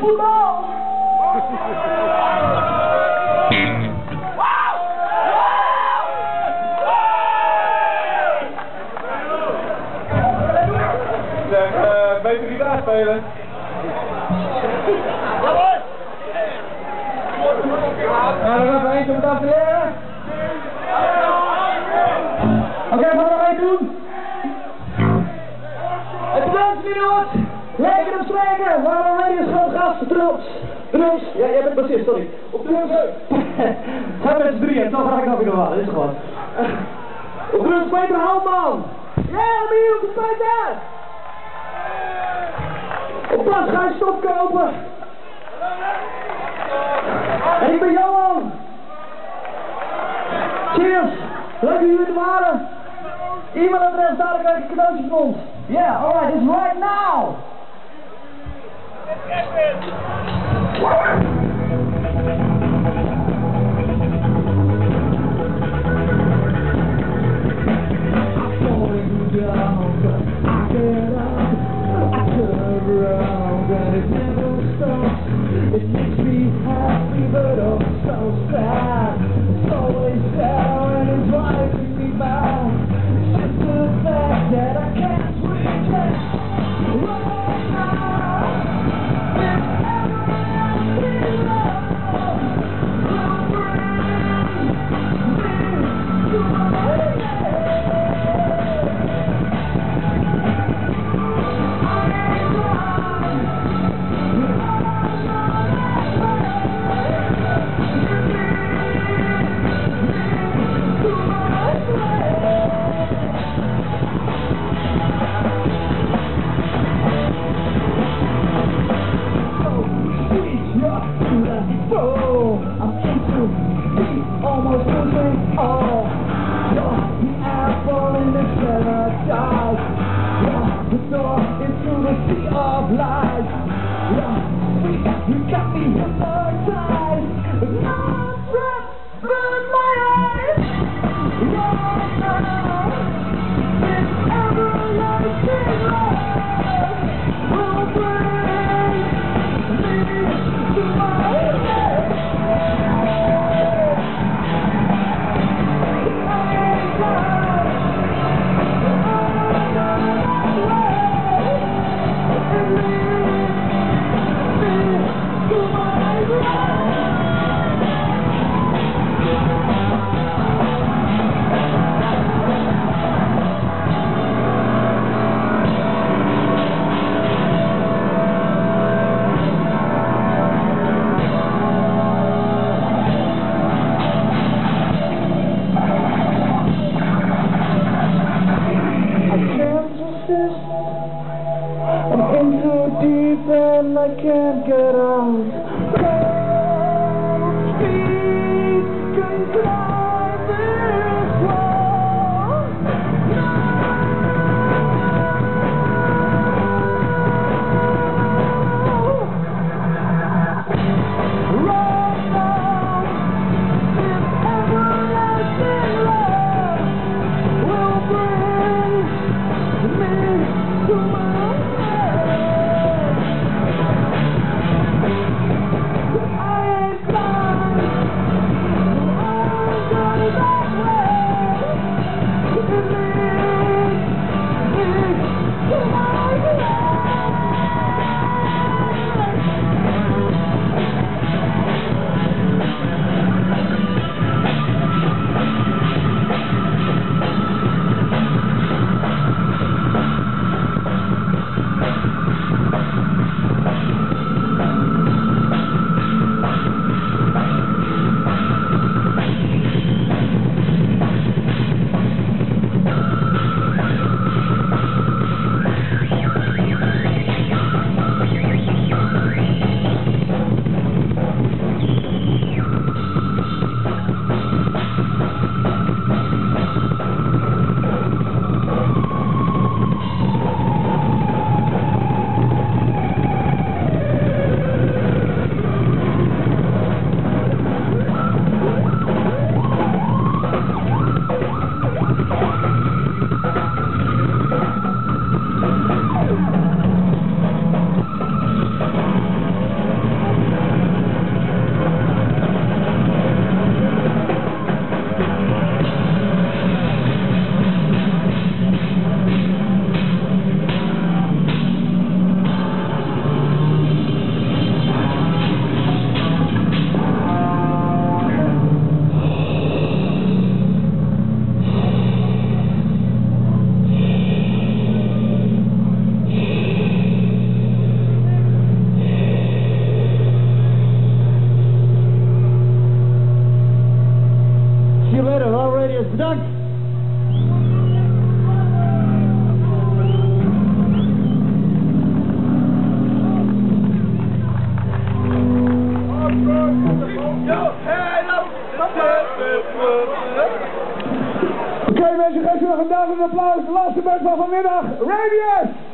voetbal. Ben uh, beter gitaar spelen. Gaan we nog eentje de dag leren? Oké, wat gaan wij doen? Het dansminuut! Lekker op spreken! Drums! Drums! Ja, jij bent bassist, sorry. Op drums! Ga met z'n drieën, toch ga ik nog wel, dat is gewoon. Op drums Peter Halman! Ja, wie op de Peter! Op bas ga je stop kopen! En ik ben Johan! Cheers! Leuk dat jullie er waren! E-mailadres dadelijk uit de cadeautjesmond. Yeah, alright, it's right now! Wow. I can't get Bedankt. Oké okay, mensen, geef ze nog een duidelijk applaus. De laatste band van vanmiddag, Radius!